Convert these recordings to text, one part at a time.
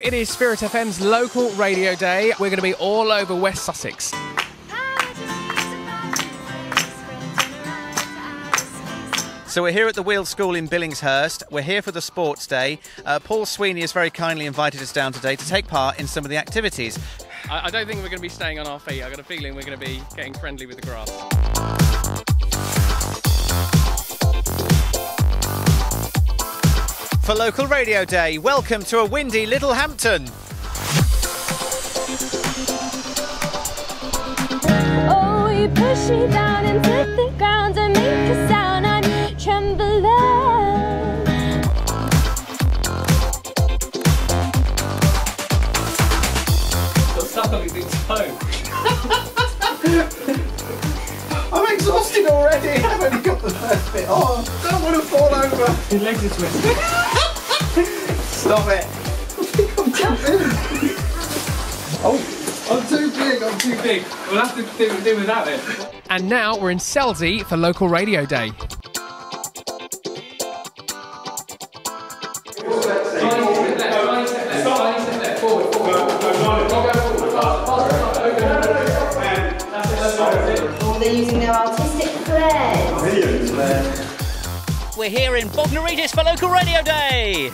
It is Spirit FM's local radio day. We're going to be all over West Sussex. So we're here at the Weald School in Billingshurst. We're here for the sports day. Uh, Paul Sweeney has very kindly invited us down today to take part in some of the activities. I, I don't think we're going to be staying on our feet. I've got a feeling we're going to be getting friendly with the grass. For local radio day, welcome to a windy Littlehampton. Oh, you push me down into the ground and make a sound. I'm trembling. Got stuck on his big toe. I'm exhausted already. I've only got the first bit oh, on. Don't want to fall over. His legs are twisted. Stop it. I think I'm jumping. Oh, I'm too big. I'm too big. We'll have to do, do without it. And now we're in Selsey for local radio day. They're using their artistic flair. We're here in Bognor Regis for local radio day.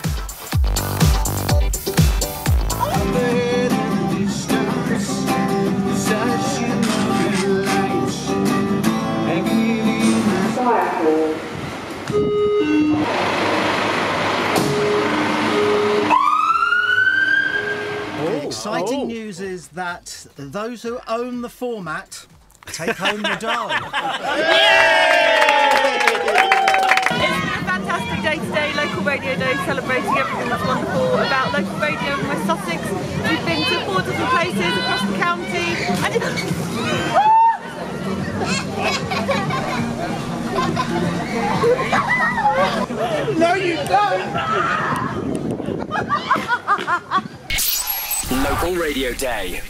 Oh, exciting oh. news is that those who own the format take home the dough. Celebrating everything that's wonderful about local radio in West Sussex. We've been to four different places across the county, And no, you don't! Local Radio Day.